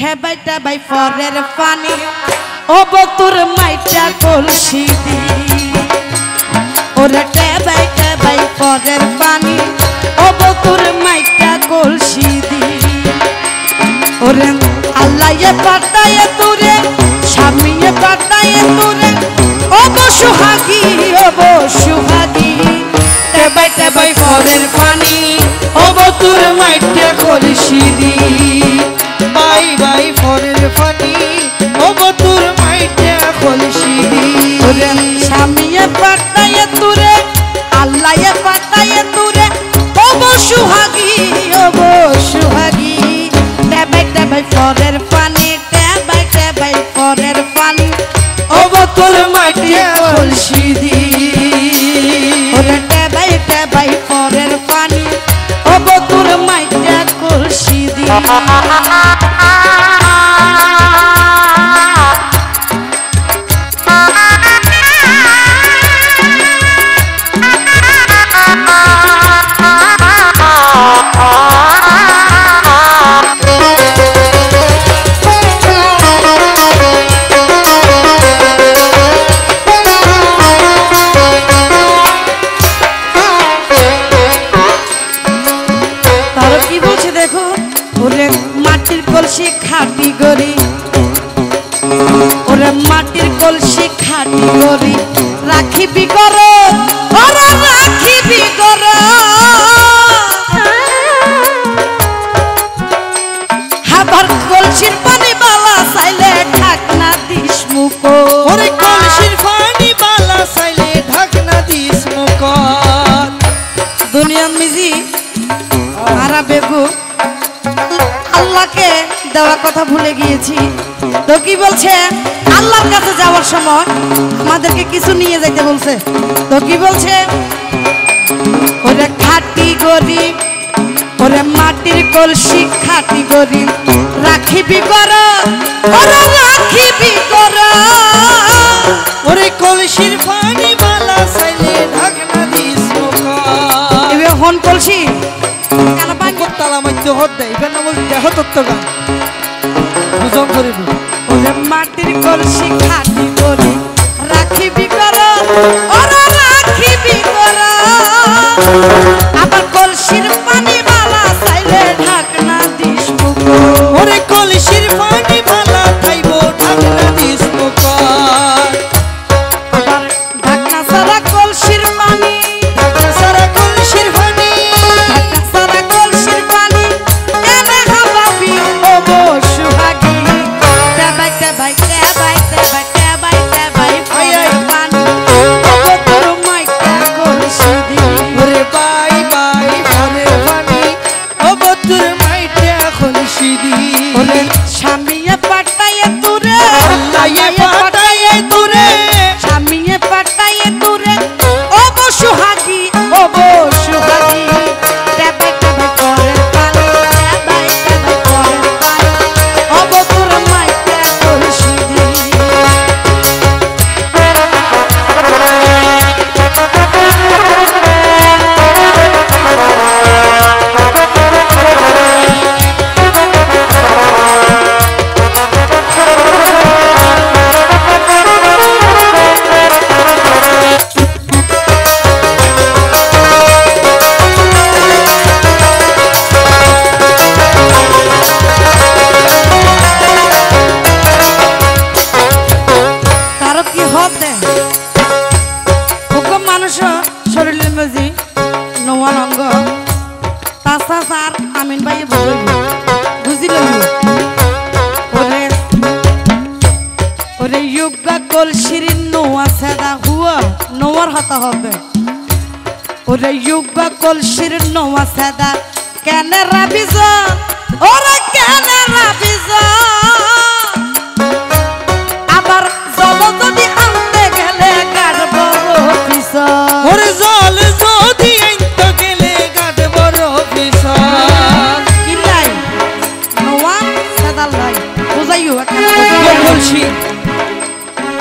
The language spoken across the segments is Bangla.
ঠেবাই ঠেবাই পরের পানি ও বতুর মাইটা কলসি দি। ওরে টেবাই টেবাই পরের পানি ও বতুর মাইটা কলসি দি। ওরে আল্লাহ পাতায় তুরে, স্বামীয়ে পাতায় তুরে। ও বসুহাগি ও বসুহাগি টেবাই টেবাই পরের পানি রাখিবি কর ওরে রাখিবি কর। হাবার কলসির পানি বালা চাইলে ঢাকনা দিস মুকো ওরে কলসির ফানি বালা সাইলে ঢাকনা দিস মুকত দুনিয়া মিজি মারা বেগু আল্লাহকে দেওয়া কথা ভুলে গিয়েছি। তো কি বলছে? আল্লাহর কাছে যাওয়ার সময় আমাদেরকে কিছু নিয়ে যাইতে বলছে। তো কি বলছে? ওরে খাটি গরিব ওরে মাটির কলসি খাটি গরিব রাখিবি কর ওরে রাখিবি কর ওরে কলসির ফানি বালা সাইলে ঢাকনা দিস মুকত এবার হন কলসি। কেন তালা মধ্য হত দেয় এখানে বলতে দেহ তত্ত্ব গান। বুঝন করিব ওরে মাটির কলসি খাটি বলি রাখিবি কর রাখিবি কর। ওরে ইয়োগা কলসির নোয়া সেদা হুয়া, নোয়ার হাত হবে। ওরে ইয়োগা কলসির নোয়া সেদা, কেন রাবিজ? ওরে কেন রাবিজ?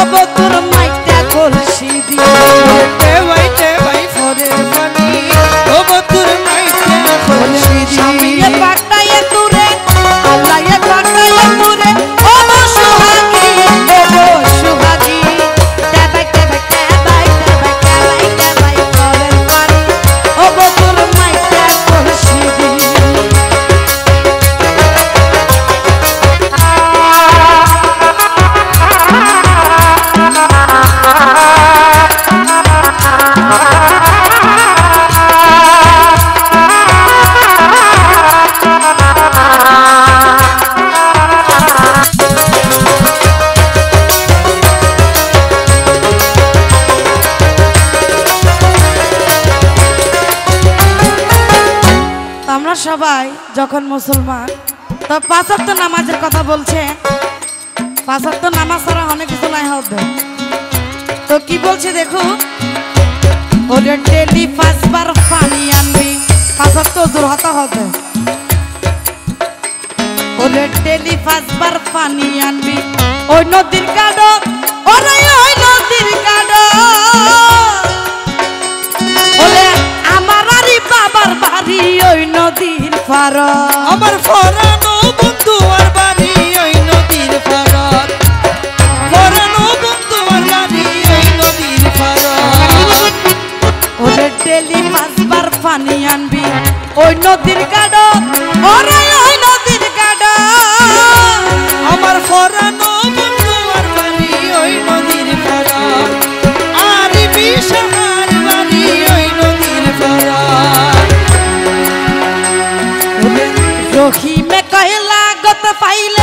অবতুর মাইটা কলসি দিয়ে। সবাই যখন মুসলমান, তো পাঁচাত্তর নামাজের কথা বলছে। পাঁচাত্তর নামাজ ছাড়া অনেক কিছু হবে। তো কি বলছে দেখো? ওরে ডেলি পাঁচবার পানি আনবি পাঁচাত্তর দূর হবে। ওরে ডেলি পাঁচবার পানি আনবি। ওই নদীর কাডো, ওরে ওই নদীর কাডো। পার আমার ফরানো বন্ধু আর বাড়ি ওই নদীর পাড়ার ফরানো বন্ধু আর বাড়ি ওই নদীর পাড়ার ওরে ডেলি পাঁচবার পানি আনবি ওই নদীর কাডো ওরে ওই নদীর কাডো আমার ফরানো পাইলে রহিমে